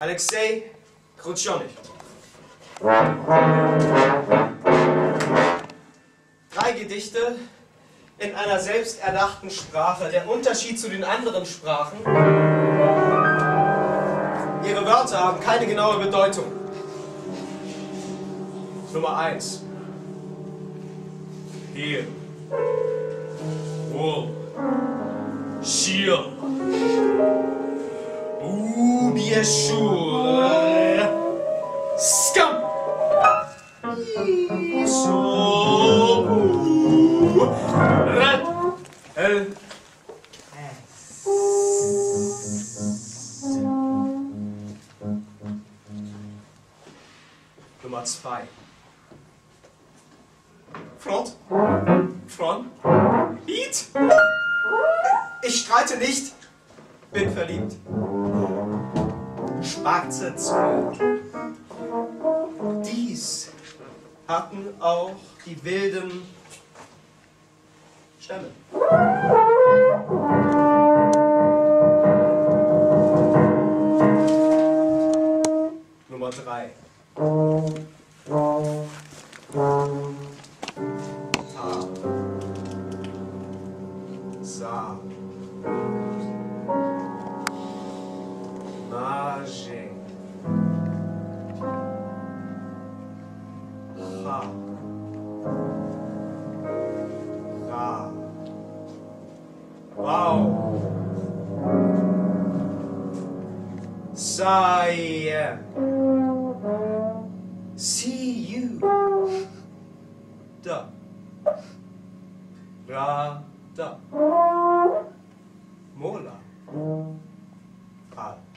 Alexei Krutschonich. Drei Gedichte in einer selbsterdachten Sprache. Der Unterschied zu den anderen Sprachen, ihre Wörter haben keine genaue Bedeutung. Nummer eins. Hier. Wohl. Schier. Ubieshur. Scum. So. Red. El. Nummer zwei. Front. Front. Beat. Ich streite nicht. Bin verliebt. Schwarze Zunge. Dies hatten auch die wilden Stämme. Nummer drei. A. Sa. Ha. Ra. Wow. Saie. See you. Da. Ra. Da. Mola. Al.